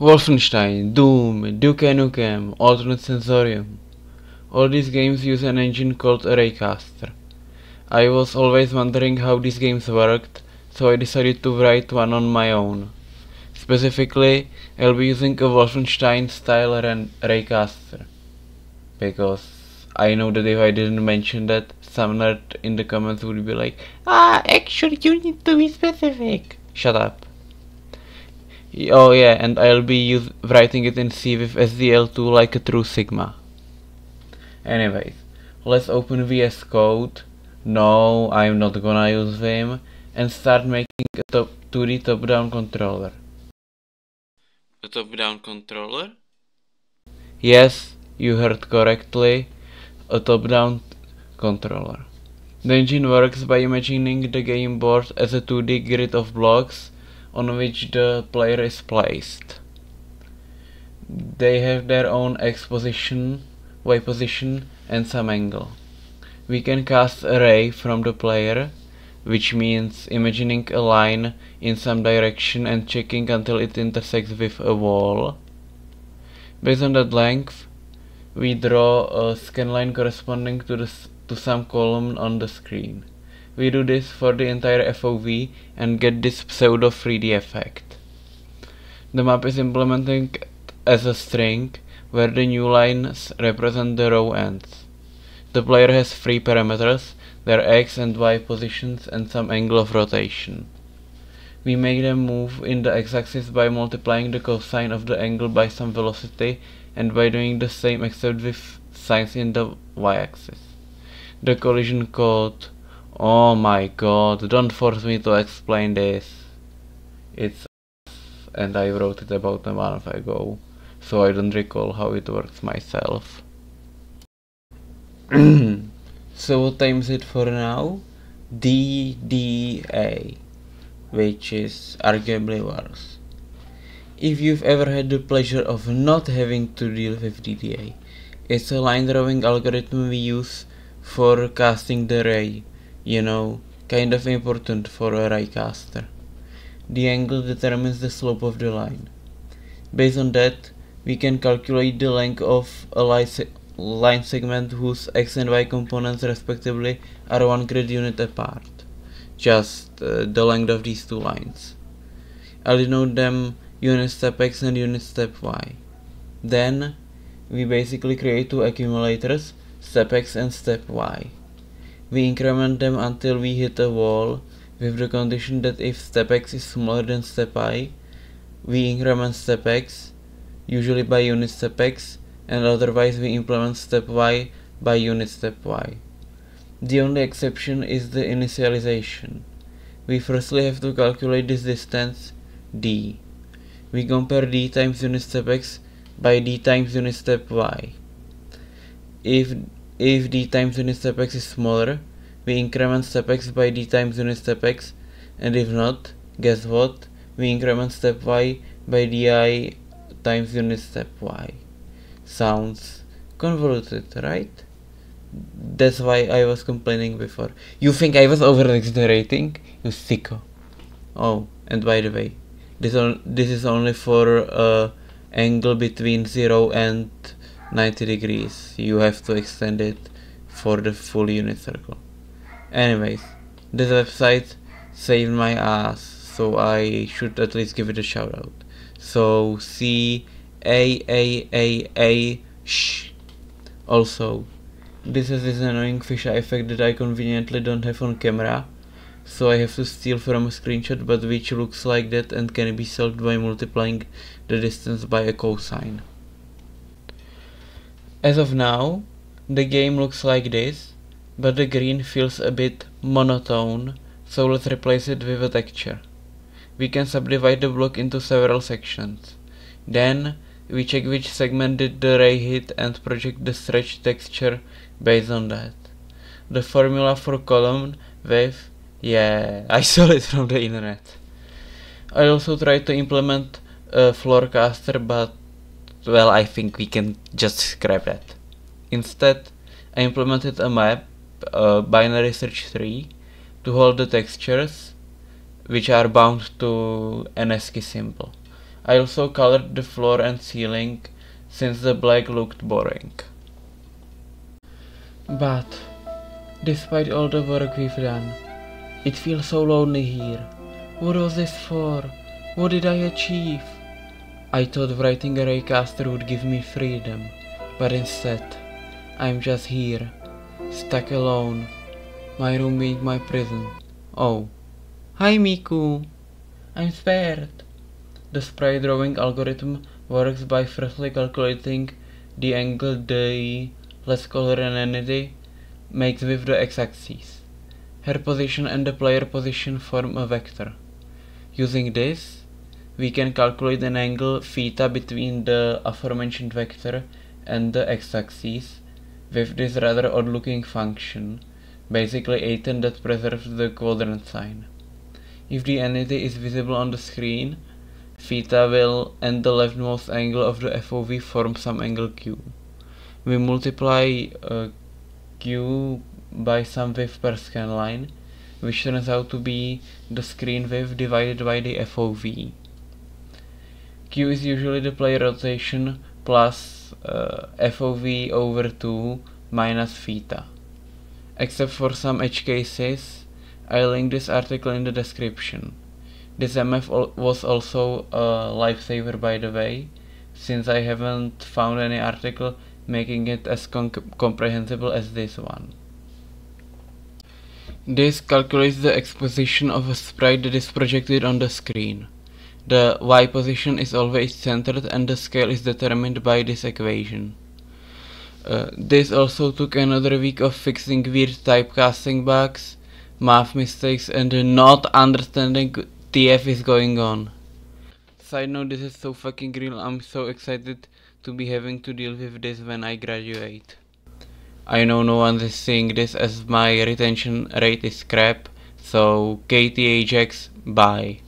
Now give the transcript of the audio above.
Wolfenstein, Doom, Duke Nukem, Alternate Sensorium. All these games use an engine called Raycaster. I was always wondering how these games worked, so I decided to write one on my own. Specifically, I'll be using a Wolfenstein style Raycaster. Because I know that if I didn't mention that, some nerd in the comments would be like, Ah, actually you need to be specific. Shut up. Oh yeah, and I'll be use writing it in C with SDL2 like a true Sigma. Anyways, let's open VS Code. No, I'm not gonna use Vim. And start making a top 2D top-down controller. A top-down controller? Yes, you heard correctly. A top-down controller. The engine works by imagining the game board as a 2D grid of blocks on which the player is placed. They have their own X position, Y position and some angle. We can cast a ray from the player, which means imagining a line in some direction and checking until it intersects with a wall. Based on that length, we draw a scanline corresponding to the to some column on the screen. We do this for the entire FOV and get this pseudo 3D effect. The map is implemented as a string where the new lines represent the row ends. The player has three parameters, their x and y positions and some angle of rotation. We make them move in the x-axis by multiplying the cosine of the angle by some velocity and by doing the same except with sines in the y-axis the collision code. Oh my god, don't force me to explain this. It's and I wrote it about a month ago, so I don't recall how it works myself. so what time is it for now? DDA, which is arguably worse. If you've ever had the pleasure of not having to deal with DDA, it's a line drawing algorithm we use for casting the ray, you know, kind of important for a raycaster. The angle determines the slope of the line. Based on that, we can calculate the length of a line segment whose x and y components respectively are one grid unit apart. Just uh, the length of these two lines. I'll denote them unit step x and unit step y. Then we basically create two accumulators step x and step y. We increment them until we hit a wall with the condition that if step x is smaller than step y, we increment step x, usually by unit step x, and otherwise we implement step y by unit step y. The only exception is the initialization. We firstly have to calculate this distance d. We compare d times unit step x by d times unit step y. If if d times unit step x is smaller, we increment step x by d times unit step x, and if not, guess what? We increment step y by di times unit step y. Sounds convoluted, right? That's why I was complaining before. You think I was over exaggerating? You sicko. Oh, and by the way, this on this is only for uh, angle between 0 and 90 degrees. You have to extend it for the full unit circle. Anyways this website saved my ass so I should at least give it a shout out. So C A A A A shh. Also this is this annoying fisheye effect that I conveniently don't have on camera so I have to steal from a screenshot but which looks like that and can be solved by multiplying the distance by a cosine as of now, the game looks like this, but the green feels a bit monotone, so let's replace it with a texture. We can subdivide the block into several sections. Then, we check which segment did the ray hit and project the stretch texture based on that. The formula for column width, yeah, I saw it from the internet. I also tried to implement a floor caster, but well, I think we can just scrap that. Instead, I implemented a map, a binary search tree, to hold the textures, which are bound to an ASCII symbol. I also colored the floor and ceiling since the black looked boring. But, despite all the work we've done, it feels so lonely here. What was this for? What did I achieve? I thought writing a Raycaster would give me freedom, but instead, I'm just here, stuck alone, my room being my prison. Oh, hi Miku! I'm spared! The sprite drawing algorithm works by firstly calculating the angle the let's call her an entity makes with the x-axis. Her position and the player position form a vector. Using this, we can calculate an angle theta between the aforementioned vector and the x-axis with this rather odd looking function, basically a that preserves the quadrant sign. If the entity is visible on the screen, theta will and the leftmost angle of the FOV form some angle q. We multiply uh, q by some width per scan line, which turns out to be the screen width divided by the FOV. Q is usually the player rotation plus uh, FOV over 2 minus theta. Except for some edge cases, I link this article in the description. This MF al was also a lifesaver by the way, since I haven't found any article making it as comprehensible as this one. This calculates the x position of a sprite that is projected on the screen. The y position is always centered and the scale is determined by this equation. Uh, this also took another week of fixing weird typecasting bugs, math mistakes and not understanding TF is going on. Side note, this is so fucking real, I'm so excited to be having to deal with this when I graduate. I know no one is seeing this as my retention rate is crap, so KTHX, bye.